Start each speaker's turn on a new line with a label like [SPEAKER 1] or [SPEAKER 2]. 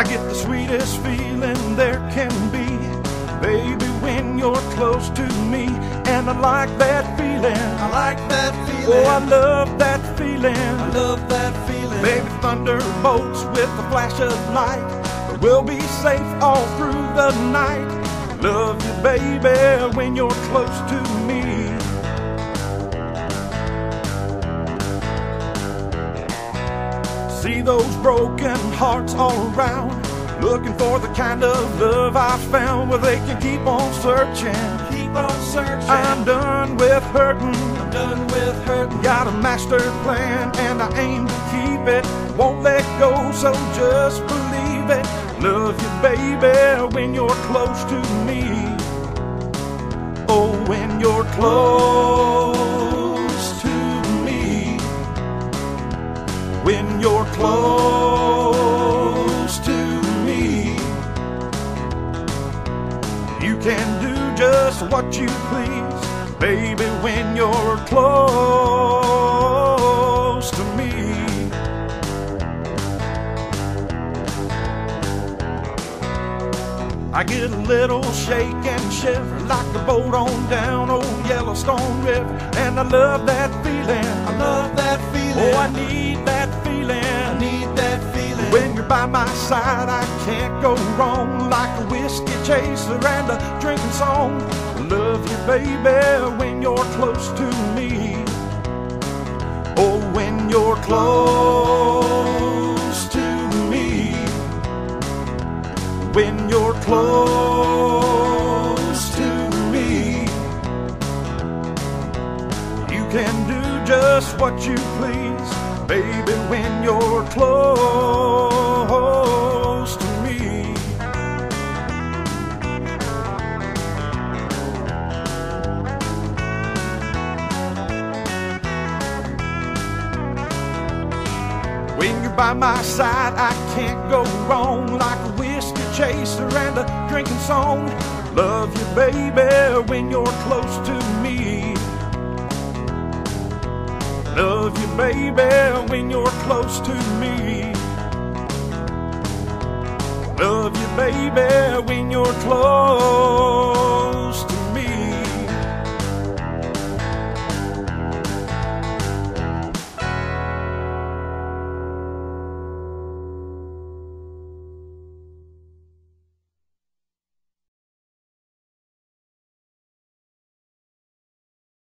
[SPEAKER 1] I get the sweetest feeling there can be, baby, when you're close to me. And I like that feeling.
[SPEAKER 2] I like that feeling.
[SPEAKER 1] Oh, I love that feeling.
[SPEAKER 2] I love that feeling.
[SPEAKER 1] Baby, thunderbolts with a flash of light. But we'll be safe all through the night. Love you, baby, when you're close to me. See those broken hearts all around, looking for the kind of love I found where they can keep on searching.
[SPEAKER 2] Keep on searching.
[SPEAKER 1] I'm done with hurting.
[SPEAKER 2] I'm done with hurting.
[SPEAKER 1] Got a master plan and I aim to keep it. Won't let go, so just believe it. Love you, baby, when you're close to me. Oh, when you're close When you're close to me. You can do just what you please, baby, when you're close to me. I get a little shake and shiver like a boat on down old Yellowstone River, and I love that feeling.
[SPEAKER 2] I love that feeling.
[SPEAKER 1] Oh, I need that by my side, I can't go wrong. Like a whiskey chaser and a drinking song. Love you, baby, when you're close to me. Oh, when you're close to me. When you're close to me. You can do just what you please, baby, when you're close by my side, I can't go wrong like a whiskey chaser and a drinking song. Love you, baby, when you're close to me. Love you, baby, when you're close to me. Love you, baby, when you're close